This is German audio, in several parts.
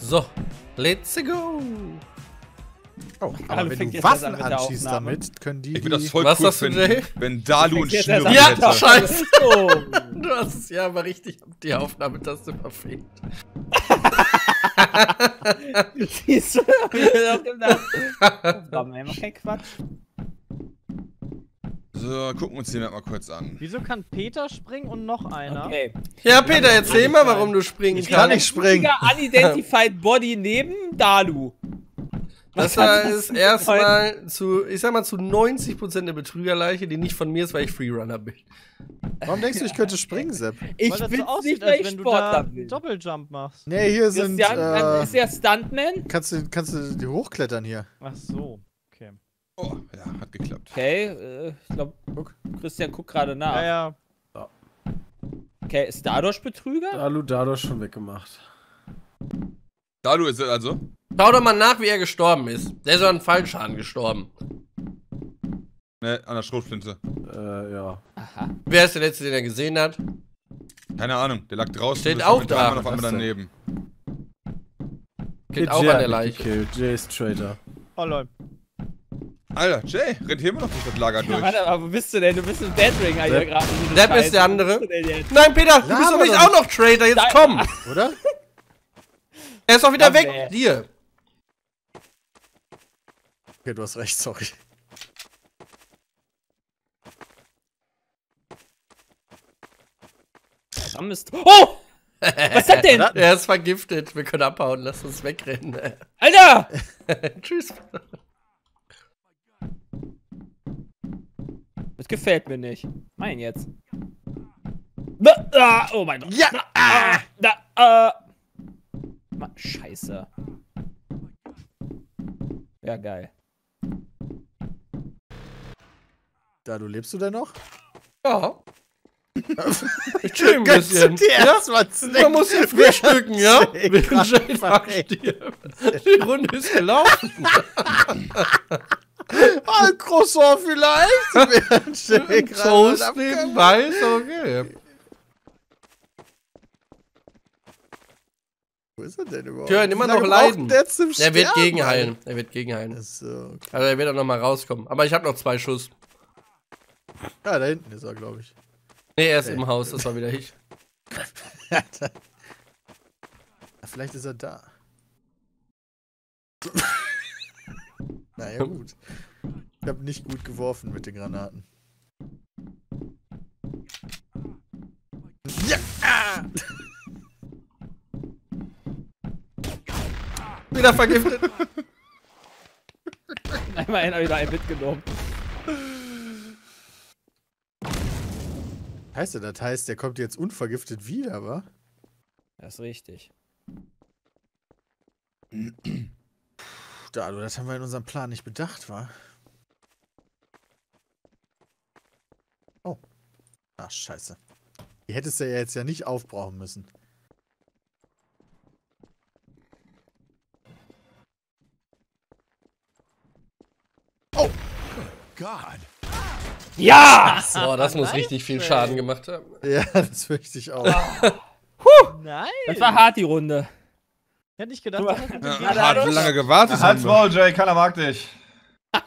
So, let's go. Oh, aber wenn fängt du Waffen anschießt Aufnahme. damit, können die. Ich würde das voll Was cool sagst du, finden, wenn Dalu Schnürri an. Ja, hätte. scheiße. Oh. Du hast es ja aber richtig auf die Aufnahmetaste verfehlt. Siehst du? Hab ich mir doch gedacht. Warum immer kein Quatsch? So, gucken wir uns Map mal kurz an. Wieso kann Peter springen und noch einer? Okay. Ja, Peter, erzähl mal, warum du springen Ich kann kannst. nicht springen. Einziger Unidentified Body neben Dalu. Das Was das ist erstmal zu, ich sag mal, zu 90% eine Betrügerleiche, die nicht von mir ist, weil ich Freerunner bin. Warum denkst du, ich könnte springen, Sepp? Ich Weil das bin so aussieht, nicht, weil als ich wenn du da Sportler bin. Doppeljump machst. Nee, hier sind. Christian Äh, ist der Stuntman. kannst, du, kannst du die hochklettern hier? Ach so, okay. Oh, ja, hat geklappt. Okay, äh, ich glaube, Christian guckt gerade nach. Ja, ja. Okay, ist Dadosch Betrüger? Alu Dado schon weggemacht. Dalu ist es also. Schau doch mal nach, wie er gestorben ist. Der ist an Fallschaden gestorben. Ne, an der Schrotflinte. Äh, ja. Aha. Wer ist der Letzte, den er gesehen hat? Keine Ahnung, der lag draußen. Steht auch da. Auf einmal daneben. Geht auch an der Leiche. Jay ist Traitor. Oh lol. Alter, Jay, rennt hier immer noch durch das Lager Ja, durch. warte, aber wo bist du denn? Du bist im Deadringer hier Depp. gerade. Depp ist der andere. Nein, Peter, du bist doch nicht auch noch Traitor. Jetzt Nein. komm. Oder? Er ist doch wieder Komm, weg. ey. Hier. Okay, du hast recht, sorry. Verdammt ist. Oh! Was ist das denn? Er ist vergiftet. Wir können abhauen. Lass uns wegrennen. Alter! Tschüss. Gefällt mir nicht. Mein jetzt. Da, ah, oh mein Gott. Ja! Ah, da, ah. Mann, Scheiße. Ja, geil. Da, du lebst du denn noch? Ja. Ich chill ein Gönnst bisschen. du dir Ja? erstmal Man muss hier frühstücken, ja? Während verreckt. stirbt. Die Runde ist gelaufen. Ein Croissant vielleicht? Toast nebenbei ist okay. Wo ist er denn überhaupt? Ihn immer noch leiden. Der zum Er wird gegenheilen. Er wird gegenheilen. So, okay. Also er wird auch nochmal rauskommen. Aber ich habe noch zwei Schuss. Ja, da hinten ist er, glaube ich. Nee, er ist Okay. im Haus. Das war wieder ich. Vielleicht ist er da. Naja, gut. Ich habe nicht gut geworfen mit den Granaten. Ja! Ah! Wieder vergiftet. Habe ich da einen mitgenommen. Heißt das heißt, der kommt jetzt unvergiftet wieder, wa? Das ist richtig. Da, du, das haben wir in unserem Plan nicht bedacht, wa? Oh. Ach, scheiße. Die hättest du ja jetzt ja nicht aufbrauchen müssen. Ja! Boah, das muss richtig viel Schaden gemacht haben. Ja, das fürchte ich auch. Nein! Das war hart, die Runde. Ich hätte nicht gedacht, Ja, hat Dalu- lange gewartet. Halt's. Maul, Jay, keiner mag dich.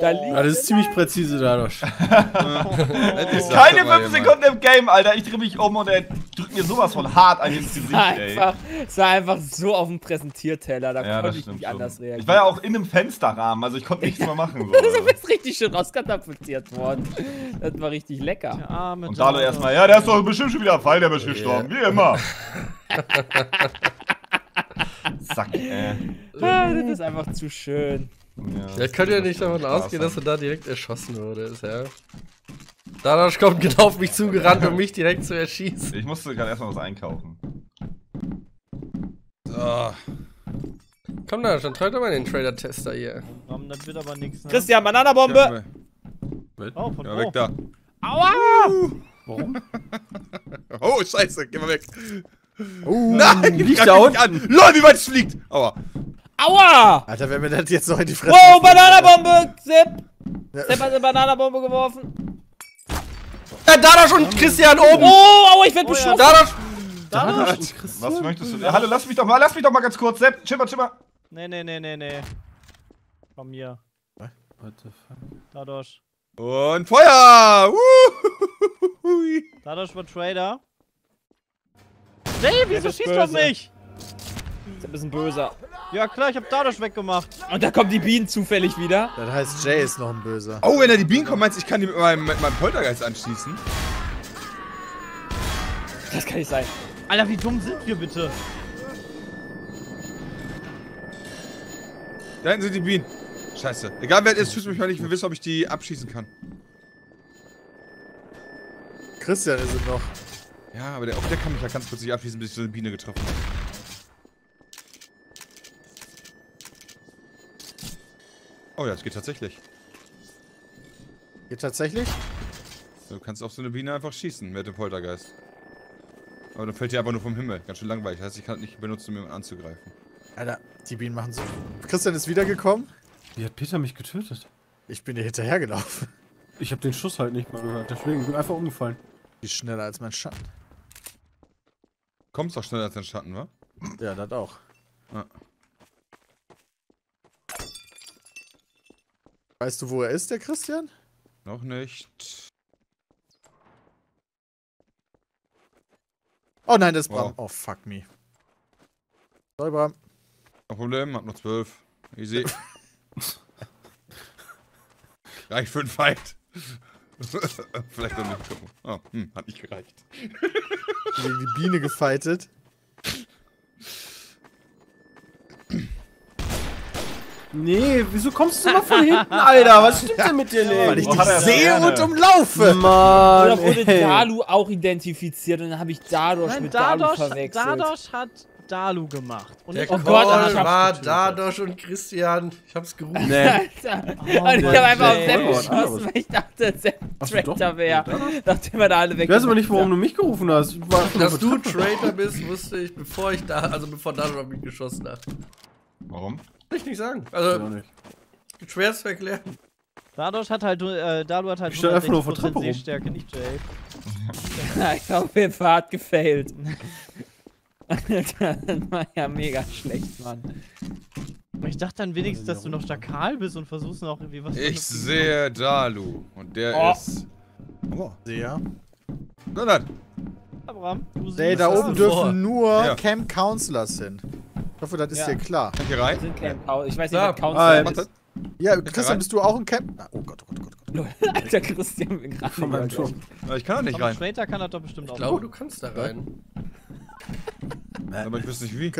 Da Ja, das ist ziemlich präzise, ist Keine das aber 5 jemand. Sekunden im Game, Alter. Ich drehe mich um und er drückt mir sowas von hart ein ins Gesicht, ey. einfach, es war einfach so auf dem Präsentierteller, da Ja, konnte ich nicht anders schon. reagieren. Ich war ja auch in einem Fensterrahmen, also ich konnte nichts mehr machen. So. du bist richtig schön rauskatapultiert worden. Das war richtig lecker. Und Dalo Dado. erstmal, ja, der ist doch bestimmt schon wieder Fall, der ist gestorben, wie immer. Zack, äh. Ah, das ist einfach zu schön. Ja, ich könnte ja nicht davon ausgehen, dass er da direkt erschossen wurde. Ja. Dadasch kommt genau auf mich zugerannt, um mich direkt zu erschießen. Ich musste gerade erstmal was einkaufen. So. Komm da, dann treu doch mal den Trader-Tester hier. Warum, das wird aber nichts. Ne? Christian, Bananabombe! Oh, von Ja, wo? weg da. Aua! Warum? Oh, scheiße, geh mal weg. Oh, Nein, liegt da nicht an. Lol, wie weit es fliegt. Aua. Aua! Alter, wenn mir das jetzt noch in die Fresse. Wow, Bananabombe! Sepp! Ja. Sepp hat eine Bananabombe geworfen. Ja, Dadasch und Christian oben! Oh, aua, ich werd Oh ja. beschossen! Dadasch! Dadosch? und Christian? Was möchtest du? Ja, hallo, lass mich doch mal, lass mich doch mal ganz kurz. Sepp, chimmer, chimmer. Nee, nee, nee, nee, nee. Komm hier. What the fuck? Dadosch. Und Feuer! Dadosch war Trader. Jay, wieso schießt du auf böse. mich? Ist ein bisschen böser. Ja klar, ich hab Dadosch weggemacht. Und da kommen die Bienen zufällig wieder. Das heißt, Jay ist noch ein Böser. Oh, wenn da die Bienen kommen, meinst du, ich kann die mit meinem, mit meinem Poltergeist anschließen? Das kann nicht sein. Alter, wie dumm sind wir bitte? Da hinten sind die Bienen. Scheiße. Egal wer es ist, tut mich mal nicht. Wir wissen, ob ich die abschießen kann. Christian ist es noch. Ja, aber der, auch der kann mich ja ganz kurz nicht abschießen, bis ich so eine Biene getroffen habe. Oh ja, es geht tatsächlich. Geht tatsächlich? Du kannst auf so eine Biene einfach schießen mit dem Poltergeist. Aber dann fällt die einfach nur vom Himmel. Ganz schön langweilig. Das heißt, ich kann es nicht benutzen, um jemanden anzugreifen. Alter, die Bienen machen so. Christian ist wiedergekommen. Wie hat Peter mich getötet? Ich bin dir hinterhergelaufen. Ich habe den Schuss halt nicht mal gehört. Deswegen bin ich einfach umgefallen. Die ist schneller als mein Schatten. Kommst doch schneller als dein Schatten, wa? Ja, das auch. Ja. Weißt du, wo er ist, der Christian? Noch nicht. Oh nein, das ist Bram. Wow. Oh, fuck me. Sorry, Bram. Kein Problem, hab noch zwölf. Easy. Reicht für einen Fight. Vielleicht noch nicht gucken. Oh, hm, hat nicht gereicht. Gegen die Biene gefightet. Nee, wieso kommst du immer von hinten, Alter? Was stimmt denn mit dir Weil nicht? ich Oh, dich er sehe gerne. und umlaufe. Mann, Oder wurde ey. Dalu auch identifiziert und dann habe ich Dadosch Nein, mit Dalu Dadosch, verwechselt. Dadosch hat Dalu gemacht. Und Der ich Oh Call Gott, hab war. Dadosch und Christian. Ich hab's gerufen. Nee. Alter. und ich habe einfach auf. Sepp Oh, geschossen, weil ich dachte, Sepp Traitor wäre. Nachdem wir da alle weg Ich weiß aber nicht, warum du mich gerufen hast. War Dass du Traitor bist, wusste ich, bevor ich da, also bevor Dadosch auf mich geschossen hat. Warum? Kann ich nicht sagen. Also, schwer zu erklären. Dadosch hat halt, äh, Dalu hat halt Ich stell einfach nur auf der 160% Treppe rum. Sehstärke, nicht Jay. ich jeden Fall hart gefailt. Das war ja mega schlecht, Mann. Ich dachte dann wenigstens, dass du noch Stakal bist und versuchst noch irgendwie was Ich sehe Dalu. Und der Oh. ist. Oh. Sehr. Sondern. Abraham, du Ey, da oben vor. dürfen nur Ja. Camp Counselors hin. Ich hoffe, das ist Ja. dir klar. Kann ich hier Wir rein? sind Pau- Ich weiß nicht, Ja. was Council Ah, ist. Ja? Christian, bist du auch ein Camp? Oh Gott, oh Gott, oh Gott. oh Gott. Alter, Christian bin gerade Von meinem Turm. Ich kann da nicht Aber rein. Traitor kann das doch bestimmt auch. Ich glaube, du kannst da rein. Aber ich wüsste nicht wie.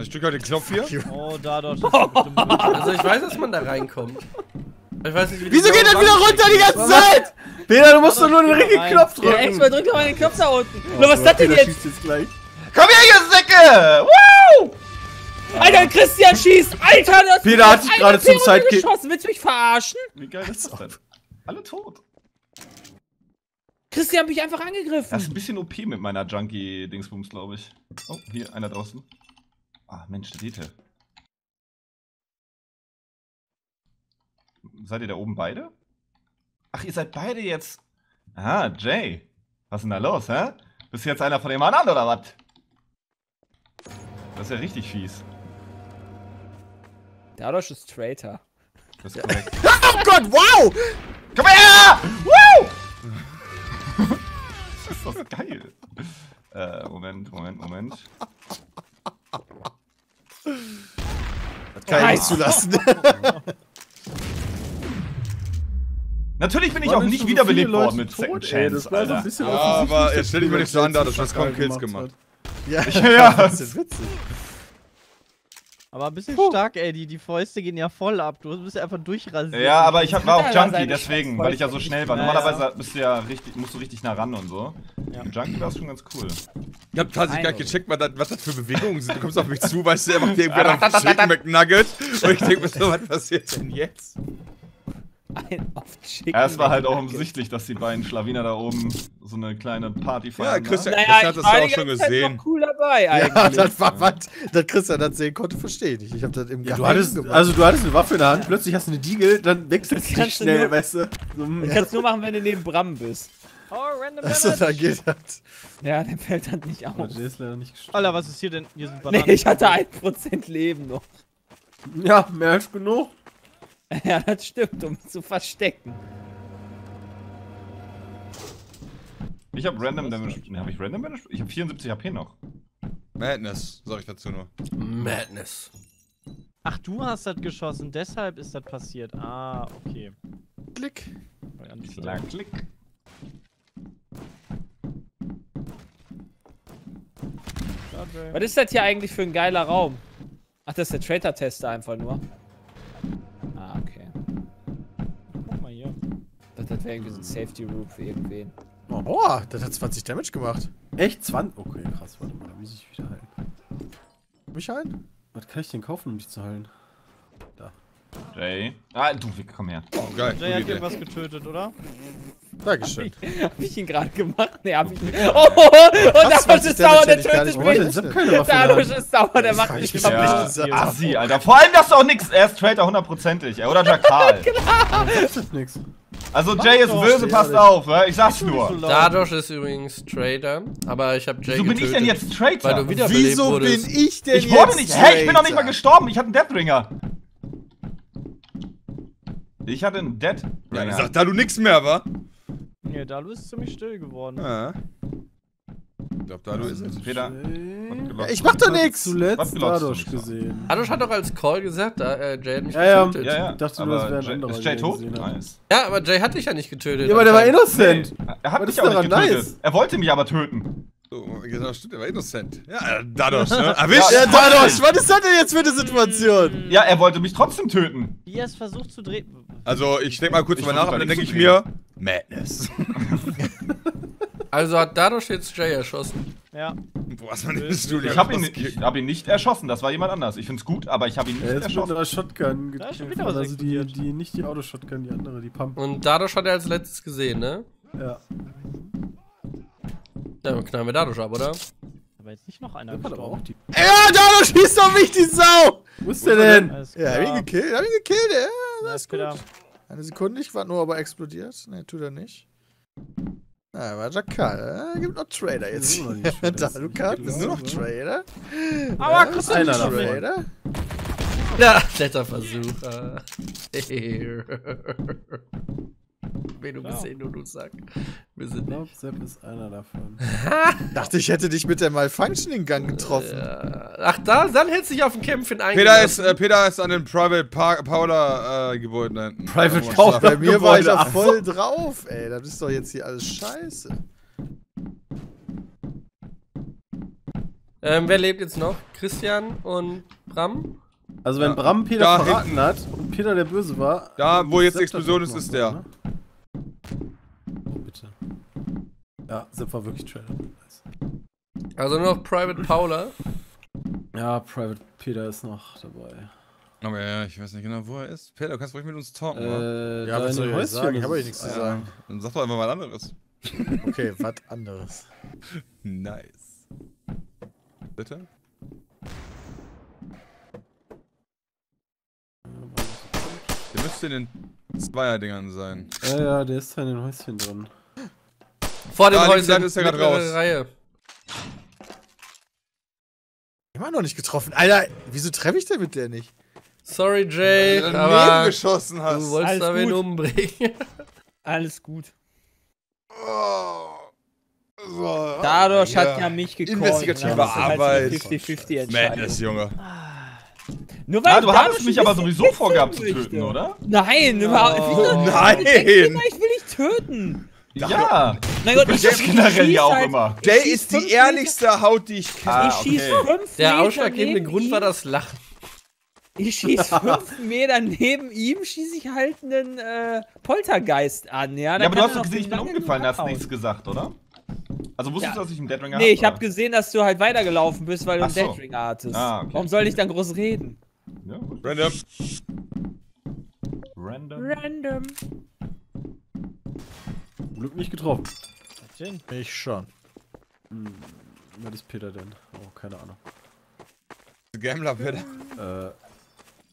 Ich drücke halt den Knopf hier. Oh, bestimmt böse. Also, ich weiß, dass man da reinkommt. Ich weiß nicht, wie Wieso geht das wieder runter die ganze Zeit? Peter, du musst doch nur den richtigen. Knopf Ja, drücken. echt mal, drück doch mal den Knopf da unten. Lol, was ist das denn jetzt? jetzt gleich. Komm her, ihr Säcke! Woo! Alter, Christian schießt! Alter, du hast Peter hat sich gerade zum geschossen. Willst du mich verarschen? Wie geil ist das denn? Alle tot. Christian hat mich einfach Das ist angegriffen. ein bisschen OP mit meiner Junkie-Dingsbums, glaube ich. Oh, hier, einer draußen. Ah, Mensch, der Dete. Seid ihr da oben beide? Ach, ihr seid beide jetzt. Ah, Jay. Was ist denn da los, hä? Bist du jetzt einer von dem anderen oder was? Das ist ja richtig fies. Dadosch ist Traitor. Das ist korrekt. Oh Gott, wow! Komm her! Woo! Ist geil. Äh, Moment, Moment, Moment. Das kann ich Nein. nicht zulassen. Natürlich bin ich auch nicht so wiederbelebt worden mit tot, Second ey? Chance, ein Alter. Ja, aber jetzt stell dich mal nicht so an, da, du hast kaum Kills hat. gemacht. ja, Ja. das ist witzig. Aber ein bisschen stark, ey. Die, die Fäuste gehen ja voll ab. Du bist ja einfach durchrasiert. Ja, aber ich hab, war auch Junkie, deswegen, weil ich ja so schnell war. Ja, Normalerweise bist du ja richtig, musst du richtig nah ran und so. Ja. Junkie war es schon ganz cool. Ich hab tatsächlich gar nicht gecheckt, was das, was das für Bewegungen sind. Du kommst auf mich zu, weißt du, er macht dir irgendwer noch Chicken McNugget. Und ich denk mir so, was passiert denn jetzt? Ein auf Chicken. Ja, es war halt auch offensichtlich, dass die beiden Schlawiner da oben so eine kleine Party feiern. Ja, ne? Christian, Naja, Christian hat das ja auch schon gesehen. noch cool dabei Ja, eigentlich. das war was, das Christian das sehen konnte, verstehe ich nicht. Ich hab das im Ja, du hattest, gemacht. also du hattest eine Waffe in der Hand, plötzlich hast du eine Diegel, dann wechselst du schnell, nur- weißt du. So, hm. Das kannst du nur machen, wenn du neben Bram bist. Oh, random Also, da geht das. Ja, der fällt halt nicht Aber auf. Jay ist leider nicht gestorben. Alter, was ist hier denn? Hier sind Nee, Bananen. ich hatte 1% Leben noch. Ja, mehr als genug. Ja, das stimmt, um zu verstecken. Ich habe Random Damage. Ne, habe ich Random Damage? Ich habe 74 HP noch. Madness, sag ich dazu nur. Madness. Ach, du hast das geschossen, deshalb ist das passiert. Ah, okay. Klick. Klick. Jay. Was ist das hier eigentlich für ein geiler Raum? Ach, das ist der Traitor-Tester einfach nur. Das, das wäre irgendwie so ein Safety Room für irgendwen. Oh, boah, das hat 20 Damage gemacht. Echt? 20? Okay, krass, warte mal, da muss ich wieder heilen. Mich ein? Was kann ich denn kaufen, um dich zu heilen? Jay. Ah, du, komm her. Oh, geil. Jay hat irgendwas getötet, oder? Dankeschön. Hab ich ihn gerade gemacht? Ne, hab ich nicht. Oh, und Was, dadurch 20 ist sauer, der ich tötet mich. ich hab Dadurch mehr. ist sauer, der macht mich ich kaputt. Ja, gesagt. Assi, Alter. Vor allem, dass du auch nix. Er ist Traitor hundertprozentig. Oder Jakal. Das ist nix. Also, Jay ist doch, böse, passt ehrlich. auf? Ich sag's so nur. laut. Dadosh ist übrigens Trader, aber ich habe Jay Wieso bin ich getötet. denn jetzt Traitor? Weil du wiederbelebt Wieso bin ich denn Ich wurde jetzt nicht. Hey, ich bin noch nicht mal gestorben. Ich hatte einen Deathringer. Ich hatte einen Ja, Deathringer. ich sag, da du nix mehr, wa? Nee, Dalu ist ziemlich still geworden. Ja. Ich glaub, da du ist es. Peter. Ja, ich mach doch nix. Was Zuletzt so? gesehen. Dadosh hat doch als Call gesagt, da, äh, Jay hat mich Ja, ja. getötet. Ja, ja. Ich dachte, aber das wäre ein Jay- anderer, Ist Jay tot? Nice. Ja, aber Jay hat dich ja nicht getötet. Ja, aber der war innocent. Er hat Was mich aber nicht daran getötet. nice? Er wollte mich aber töten. So, genau, stimmt, der war innocent. Ja, dadurch, ne? Erwischt! Ja, dadurch, was ist das denn jetzt für eine Situation? Ja, er wollte mich trotzdem töten. Wie er es versucht zu drehen. Also, ich denk mal kurz drüber nach, und dann da denke ich nichts mir, Madness. Also hat Dadosh jetzt Jay erschossen. Ja. Wo hast du denn das Studio? Ich habe ihn, ich hab ihn nicht erschossen, das war jemand anders. Ich find's gut, aber ich habe ihn nicht Er ist mit erschossen. einer Shotgun Da ist schon wieder was Also die, die, nicht die Autoshotgun, die andere, die Pump. Und Dadosh hat er als letztes gesehen, ne? Ja. Ja, dann knallen wir Dadosh ab, oder? Aber jetzt nicht noch einer Der hat aber auch gestorben. die. Ja, dadurch schießt auf mich die Sau! Wo ist der denn? Ja, hab ihn gekillt, hab ihn gekillt, ja. Das ist gut. Eine Sekunde, ich warte nur, ob er explodiert. Ne, tut er nicht. Na, war Jakal. Äh, gibt noch Trader jetzt. Ja, da, du kannst Das ist nur noch genau. Trader. Aber Ja, kriegst ist du einer. Trader. Ja, netter Versuch. Äh. Wen du Klar. gesehen, du, du Sack. Wir Ich sind glaube, Sepp ist einer davon. Dachte, ich hätte dich mit der Malfunctioning-Gang getroffen. Ja. Ach, da, dann hättest du dich auf den Kämpfen Peter eingelassen. ist, äh, Peter ist an den Private Pa- Paula äh, Gebäude da hinten. Private Ja, Paula. Bei mir war ich Gebäude, ach voll drauf, ey. Das ist doch jetzt hier alles scheiße. Ähm, wer lebt jetzt noch? Christian und Bram? Also wenn Ja, Bram Peter da verraten hinten. hat und Peter der Böse war. Da, wo jetzt Explosion ist, ist der. ne? Ja, Sepp war wirklich Trailer. Also nur noch Private Paula. Ja, Private Peter ist noch dabei. Aber ja, ich weiß nicht genau, wo er ist. Peter, du kannst ruhig mit uns talken? Äh, Ja, was in soll ich Häuschen sagen? Ich habe euch nichts zu sagen. Dann sag doch einfach mal anderes. Okay, was anderes. Nice. Bitte? Der müsste in den Zweier-Dingern sein. Ja, ja, der ist da in den Häuschen drin. Vor dem Ah, Häuschen. Seite ist er grad mittlere raus. Reihe. Immer noch nicht getroffen. Alter, wieso treffe ich denn mit der nicht? Sorry, Jay, Weil du aber geschossen du hast. wolltest Alles da wen gut. umbringen. Alles gut. Oh. So. Dadurch Ja. hat ja mich gecallt. Investigative ne? Halt so eine Arbeit. 50-50 Entscheidung. Madness, Junge. Nur Ah, weil du hattest mich aber sowieso vorgehabt zu töten, oder? Nein, überhaupt Oh, nicht. nein! Ich will dich töten. Ja. Mein Gott, ich ich generell ja auch halt, immer. Jay ist die ehrlichste Haut, die ich kenne. Ah, Ich schieß fünf Der Meter ausschlaggebende neben Grund ihm. war das Lachen. Ich schieß fünf Meter neben ihm, schieß ich halt einen äh, Poltergeist an. Ja, Ja, aber du kann hast doch gesehen, ich bin umgefallen, hast nichts gesagt, oder? Also wusstest Ja. du, dass ich einen Deadringer Nee, ich hab, habe gesehen, dass du halt weitergelaufen bist, weil du Ach einen so. Deadring hattest. Ah, okay. Warum soll ich dann groß reden? Ja, gut. Random. Random. Random. Glück nicht getroffen. Was denn? Ich schon. Hm, was ist Peter denn? Oh, keine Ahnung. Gambler, Peter.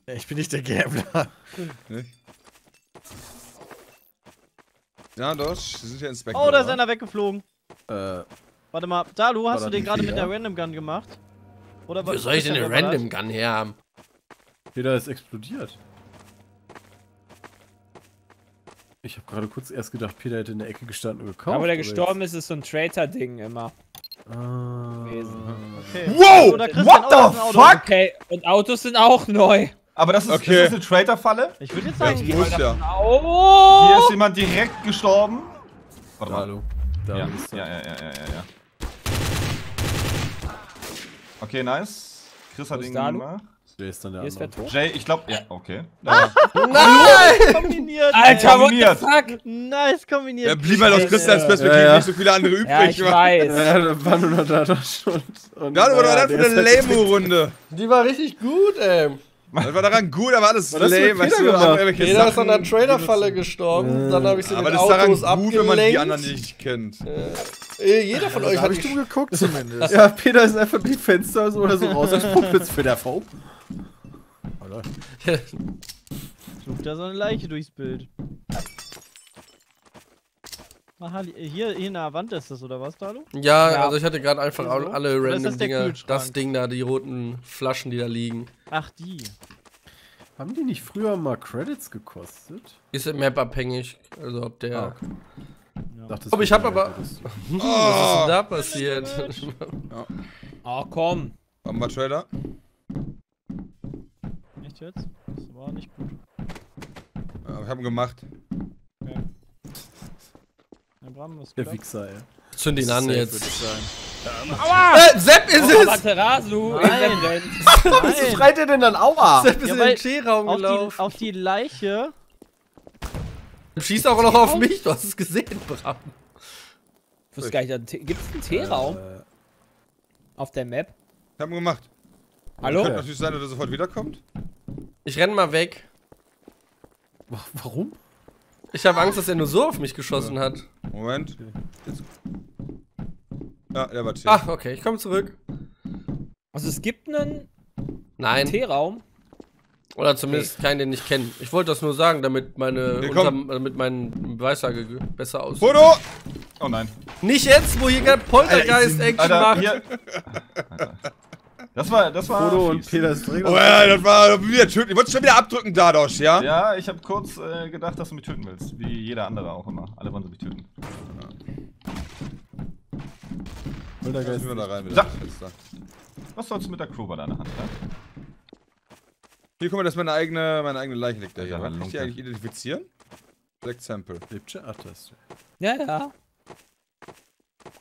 Äh, Ich bin nicht der Gambler. Nicht? Ja, doch, sie sind ja Inspektor. Oh, da ist einer weggeflogen. Äh, Warte mal, Dalu, hast da du den gerade mit der Random Gun gemacht? Oder Wo was- soll ich denn eine? Random Gun her haben? Peter ist explodiert. Ich habe gerade kurz erst gedacht, Peter hätte in der Ecke gestanden und gekauft. Aber wo der gestorben ist, ist so ein Traitor-Ding immer. Ah. gewesen. Okay. Wow! Christian, What the fuck? Okay, und Autos sind auch neu. Aber das ist, Okay. ist das eine Traitor-Falle? Ich würde jetzt Ja, sagen, das muss ja. Oh! Hier ist jemand direkt gestorben. Warte mal. Hallo. Da Ja, bist du. ja, ja, ja, ja, ja, ja. Okay, nice. Chris hat ihn gemacht. Wer ist dann der Hier ist wer andere? tot? Jay, ich glaube, ja, okay. Nein! kombiniert. Alter, what the kombiniert. fuck? Nice kombiniert. Ja, blieb halt aus. Christians Perspektive Ja, ja. nicht so viele andere übrig. Ja, ich weiß. Ja, da war nur noch da und. und Ja, was war naja, das für eine ist halt- Lame-Runde? Die war richtig gut, ey. Das war daran gut, aber alles du lame. Weißt Peter du, irgendwelche Jeder ist Sachen an der Trailerfalle gestorben. Dann habe ich sie Aber mit das ist daran Autos gut, wenn man die abgelenkt. anderen nicht kennt. Äh, jeder von euch Da hat hab ich dumm geguckt zumindest. Ja, Peter ist einfach die Fenster so oder so rausgesprungen jetzt für der V. Oder? Schlug da so eine Leiche durchs Bild. Aha, li- hier, hier in der Wand ist das, oder was, Dalu? Ja, Ja. also ich hatte gerade einfach Wieso? alle random das Dinger. Das Ding da, die roten Flaschen, die da liegen. Ach, die. Haben die nicht früher mal Credits gekostet? Ist im Map abhängig. Also ob der. Ah, okay. Ja. Dachte, Aber ich wäre hab aber-. Hm, was ist denn da passiert? Oh, komm. Haben wir Trailer? Echt jetzt? Das war nicht gut. Ja, wir haben gemacht. Ein Bram ist Der. Wichser, ey. Zünd ihn an Safe, jetzt. ich sagen. Äh, Sepp ist Oh, es! Materasu. Nein. Wieso schreit ihr denn dann Aua? Sepp ist Ja, in den T-Raum Auf die, gelaufen. auf die Leiche. Schießt auch noch auf mich, du hast es gesehen, Bram. Ich wusste gar nicht, gibt es einen Teeraum Äh, auf der Map? Haben wir gemacht. Hallo? Könnte natürlich sein, dass er sofort wiederkommt. Ich renn mal weg. wa- warum? Ich habe Angst, dass er nur so auf mich geschossen hat. Moment. Jetzt. Ja, der war chill. Ach, okay, ich komme zurück. Also es gibt einen Nein. Teeraum. Oder zumindest keinen, den ich kenne. Ich wollte das nur sagen, damit meine Nee, unter, komm. damit mein Weissage ge- besser aussieht. Foto! Oh nein. Nicht jetzt, wo hier gerade Poltergeist-Action macht. hier. Das war, das war. Frodo und. Peter ist direkt Oh ja, das war wieder tödlich. Ich wollte schon wieder abdrücken, Dadosch, ja? Ja, ich habe kurz äh, gedacht, dass du mich töten willst. Wie jeder andere auch immer. Alle wollen sie mich töten. Lass Poltergeist. mich mal da rein wieder. Da. Was sollst du mit der Crew bei deiner Hand, ne? Hier, guck mal, das ist meine eigene, meine eigene Leiche liegt da hier. Ja, Kann ich die eigentlich identifizieren? Select Sample. Lebt schon? Ach, das. Ja, ja.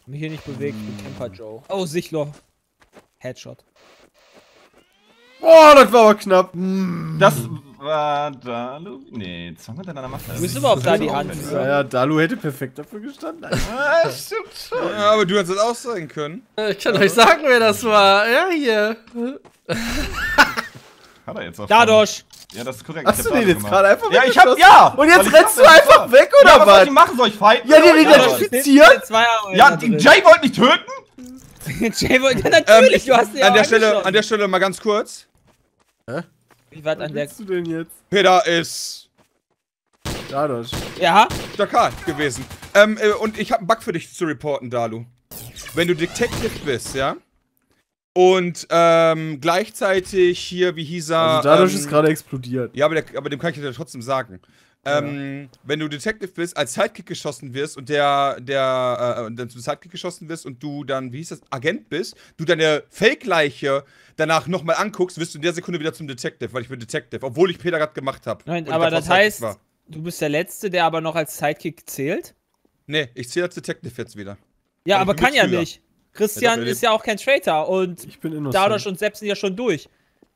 Mich hier nicht bewegt, bin Camper Joe. Oh, Sichlo. Headshot. Boah, das war aber knapp. Das war da. Nee, Zwang mit deiner Macht. Du bist überhaupt da die Hand Ja, ja, Dalu hätte perfekt dafür gestanden. Ah, stimmt schon. Ja, aber du hättest das auch sagen können. Ich kann euch sagen, wer das war. Ja, hier. Hat er jetzt auch. Dadosch. Ja, das ist korrekt. Hast du den jetzt gerade einfach Ja, ich hab. Ja! Und jetzt rennst du einfach weg, Ja, oder was soll was? ich machen? Soll ich fighten? Ja, den Oder was? identifizieren? Ja, die Jay wollte mich töten? Jay wollte, ja, natürlich, du hast ja An der, Stelle, an der Stelle mal ganz kurz. Wie weit Was an der. du denn jetzt? Peter ist Dadosch. Ja? Dakar gewesen. Ähm, äh, und ich habe einen Bug für dich zu reporten, Dalu. Wenn du Detective bist, ja? Und ähm, gleichzeitig hier, wie hieß er? Also Dadosch ähm, ist gerade explodiert. Ja, aber, der, aber dem kann ich dir trotzdem sagen. Ähm, wenn du Detective bist, als Sidekick geschossen wirst und der, der, äh, dann zum Sidekick geschossen wirst und du dann, wie hieß das, Agent bist, du deine Fake-Leiche danach nochmal anguckst, wirst du in der Sekunde wieder zum Detective, weil ich bin Detective, obwohl ich Peter gerade gemacht habe. Nein, aber das heißt, du bist der Letzte, der aber noch als Sidekick zählt? Nee, ich zähle als Detective jetzt wieder. Ja, Aber aber bin kann ja früher. nicht. Christian Ja, ist ja auch kein Traitor und Ich bin innocent. Dadosch und Sepp sind ja schon durch.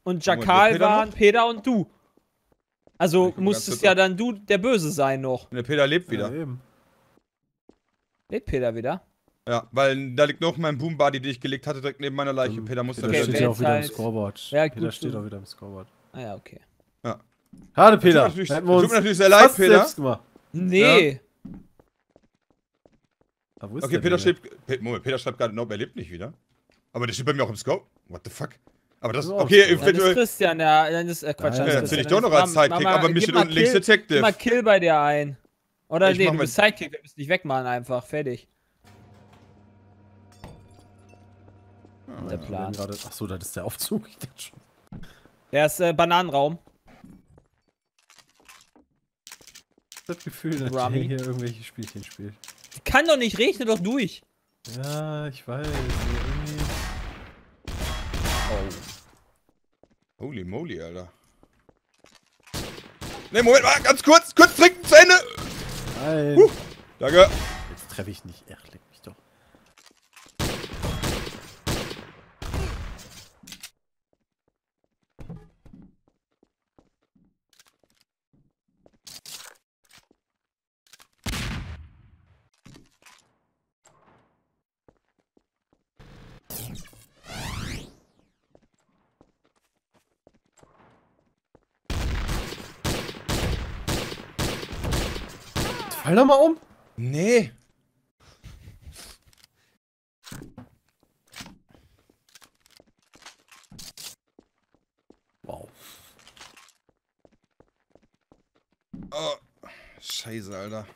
Und Jakal waren? Peter und du. Also musstest ja dann du der Böse sein noch. Und der Peter lebt Ja, wieder. eben. Lebt Peter wieder? Ja, weil da liegt noch mein Boombody, die ich gelegt hatte, direkt neben meiner Leiche. Peter muss da Peter Okay, steht ja auch wieder im Scoreboard. Ja, Peter steht du- auch wieder im Scoreboard. Ah ja, okay. Schade, Tut mir Peter. wir tut mir natürlich sehr leid, Peter. Nee. Ist Okay, Peter schreibt. Moment, Peter schreibt gerade, nope, er lebt nicht wieder. Aber der steht bei mir auch im Scope. What the fuck? Aber das. Ja, auch Okay, so. Dann ist. Christian, ja, dann ist äh, Quatsch. Nein, dann Ja, ist dann zähle ich doch noch ist als Sidekick, aber mir steht mal unten links Kill- Gib mal Detective. Kill bei dir ein. Oder Ich nee, mach du bist Sidekick, wir müssen dich wegmachen einfach. Fertig. Der Plan. Achso, das ist der Aufzug. Ich dachte schon. Der ist äh, Bananenraum. Das Gefühl, dass Rami. der hier irgendwelche Spielchen spielt. Kann doch nicht, rechne doch durch. Ja, ich weiß. Holy moly, Alter. Ne, Moment mal, ganz kurz, kurz trinken zu Ende. Nein. Danke. Jetzt treffe ich nicht. Ach, Fall doch mal um. Nee. Wow. Oh, scheiße, Alter.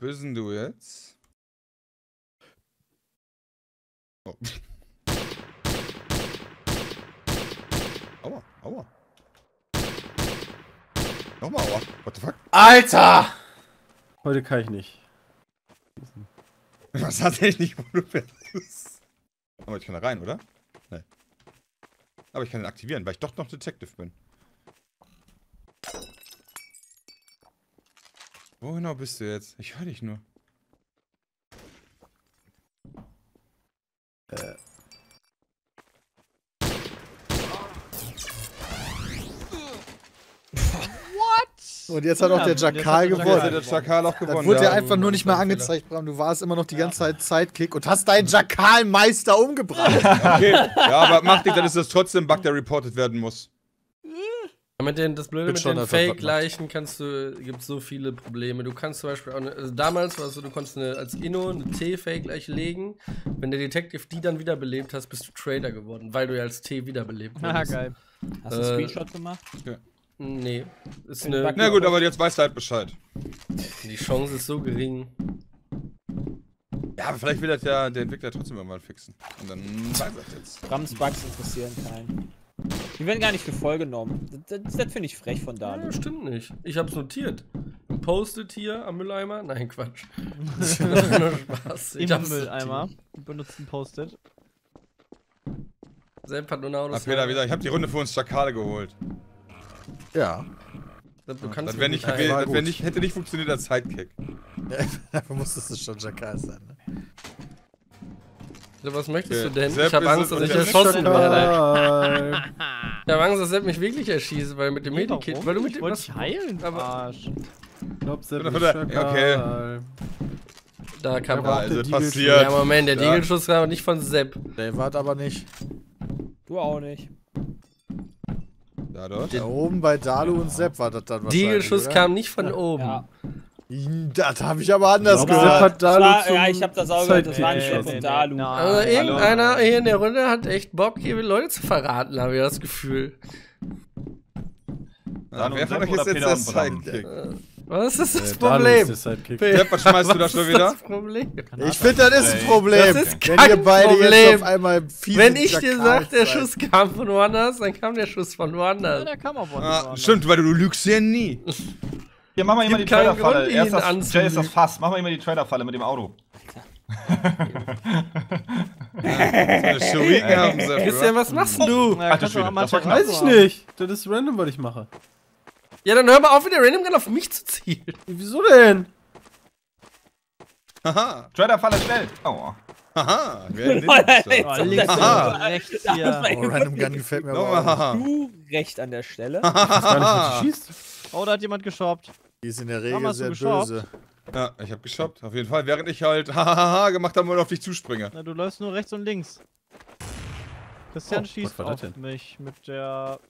Bist denn du jetzt? Oh. Aua, aua. Nochmal aua. What the fuck? Alter! Heute kann ich nicht. Was hat er nicht, wo du bist? Aber ich kann da rein, oder? Nein. Aber ich kann ihn aktivieren, weil ich doch noch Detective bin. Wo genau bist du jetzt? Ich höre dich nur. Und jetzt hat auch der Jakal der Jetzt hat gewonnen. der Chakal auch Das gewonnen. wurde ja ja. einfach nur nicht mal angezeigt, Bram. Du warst immer noch die ganze Zeit Sidekick und hast deinen Jakalmeister umgebracht. Okay. ja, aber macht nicht, dann ist das trotzdem ein Bug, der reported werden muss. Ja, Mit den, das Blöde mit den Fake-Leichen kannst du, gibt so viele Probleme. Du kannst zum Beispiel auch, eine, also damals war es so, du konntest eine, als Inno eine T-Fake-Leiche legen. Wenn der Detective die dann wiederbelebt hast, bist du Trader geworden, weil du ja als T wiederbelebt Ah, wurdest. geil. Hast du einen Äh, Screenshot gemacht? Nee, ist eine, Na gut, aber jetzt weißt du halt Bescheid. die Chance ist so gering. Ja, aber vielleicht will das ja der Entwickler trotzdem irgendwann fixen. Und dann weiß er jetzt. Rams Bugs interessieren keinen. Die werden gar nicht für voll genommen. Das, das, das finde ich frech von Dalu. Ja, stimmt nicht. Ich hab's notiert. Postet hier am Mülleimer? Nein, Quatsch. Nur Spaß. Ich Im Mülleimer. Benutzen Post-it. Sepp hat nur eine Ah, Peter, wieder, ich habe die Runde für uns Chakale geholt. Ja. Sepp, du kannst Das, mir wär nicht, das wär gut. nicht, hätte nicht funktioniert als Sidekick. Dafür musstest du schon Jakal sein. Ne? So, Was möchtest Okay. du denn? Sepp ich habe ist Angst, es dass ich erschossen werde. Ich habe Angst, dass Sepp mich wirklich erschießt, weil mit dem Nee, Medikit. warum? Weil du mit ich dem wollte was, dich heilen, aber- Arsch. Glaub, Sepp ist Schakal. Da kam Ja. Also passiert. Ja, Moment, der Ja. Diegelschuss kam nicht von Sepp. Der war aber nicht. Du auch nicht. Da dort. Da oben bei Dalu und Sepp war das dann Diegelschuss oder? kam nicht von oben. Ja. Das habe ich aber anders Ich glaube, gesagt. Sepp hat Dalu war, ja, ich hab das auch gehört, das war nicht von Dalu. Also Hallo. irgendeiner hier in der Runde hat echt Bock, hier Leute zu verraten, habe ich das Gefühl. Ah, Dann wer von euch ist jetzt der? Sidekick? Was ist das Äh, Problem? ist was schmeißt du da Was schon ist wieder? Das Problem? Ich finde, das ist ein Problem. das ist wenn kein ihr beide jetzt Problem. auf einmal fiese Wenn ich dir Jakals sag, der. Schuss kam von woanders, dann kam der Schuss von Ja, woanders. der kam auch Ah, stimmt, weil du, du lügst ja nie. Hier, mach mal immer die Trailerfalle. Grund, Erst das. Jay ist das Fass. Mach mal immer die Trailerfalle mit dem Auto. Sie. Christian, was machst denn du? Na, Alter Schwede, das war Weiß ich nicht. Das ist random, was ich mache. Ja, dann hör mal auf, wieder Random Gun auf mich zu zielen. Wieso denn? Haha, Trailerfalle schnell. Aua. haha. Wer nimmt das? Oh, Oh, Random Gun gefällt mir aber du recht an der Stelle. Ich weiß gar nicht, was du schießt. Oh, da hat jemand geshoppt. Die ist in der Regel sehr böse. Ja, ich hab geshoppt. Auf jeden Fall. Während ich halt hahaha gemacht habe und auf dich zuspringe. Na, du läufst nur rechts und links. Christian Oh, schießt auf mich mit der.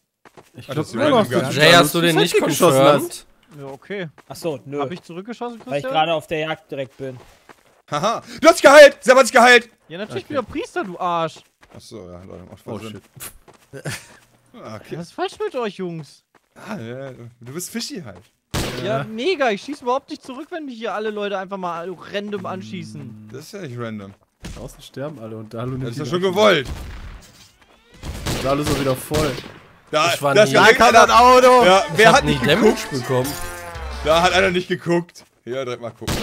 Ich glaub ist immer noch. Jay, hast du den nicht geschossen hast. Ja, okay. Achso, nö. Hab ich zurückgeschossen, weil ich Christian? gerade auf der Jagd direkt bin. Haha. Du hast dich geheilt! Selber hat sich geheilt! Ja, natürlich Okay. bin ich doch Priester, du Arsch. Achso, ja, Leute, macht voll Oh Sinn. shit. Ah, okay. Was ist falsch mit euch, Jungs? Ah, ja, du bist Fischi halt. Ja, mega. Ich schieße überhaupt nicht zurück, wenn mich hier alle Leute einfach mal random anschießen. Das ist ja nicht random. Draußen sterben alle und Dalu nimmt Das ist ja schon gewollt. Dalu ist auch wieder voll. Da, Ich war da ist nie- kam Auto! Ja, Ich wer hab hat nicht Damage geguckt? bekommen. Da hat einer nicht geguckt. Hier, direkt mal gucken.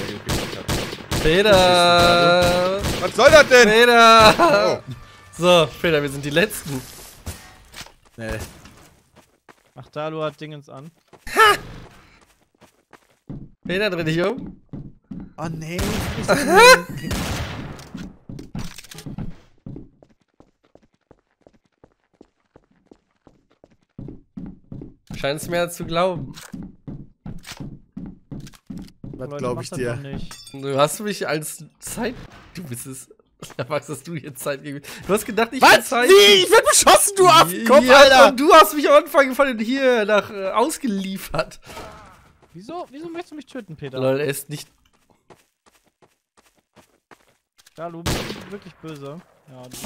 Peter! Was soll das denn? Peter! Oh. So, Peter, wir sind die Letzten. Nee. Ach, Dalu hat Dingens an. Peter, dreh dich um. Oh nee. Scheinst mir zu glauben. Was glaube ich dir? nicht. Du hast mich als Zeit. Du bist es. Ja, Max, hast du hier Zeit gegeben. Du hast gedacht, ich bin Was? Zeit. Wie? Ich werd beschossen, du Affenkopf, ja, Alter! Und du hast mich am Anfang von hier nach äh, ausgeliefert. Wieso, wieso möchtest du mich töten, Peter? Lol, er ist nicht. Bist du wirklich böse? Ja, du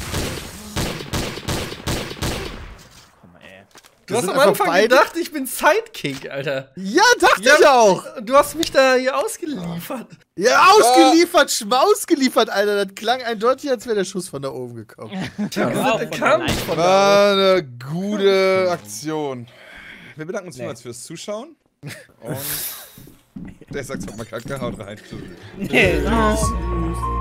Komm, ey. Du hast am Anfang beide- gedacht, ich bin Sidekick, Alter. Ja, dachte Ja. ich auch! Du hast mich da hier ausgeliefert. Ja, ausgeliefert, schmausgeliefert, Alter. Das klang eindeutig, als wäre der Schuss von da oben gekommen. Ja, gesagt, er von kam von da. War eine gute Aktion. Wir bedanken uns Nee. vielmals fürs Zuschauen. Und der sagt, mal Kacke, haut rein. Tschüss. Tschüss.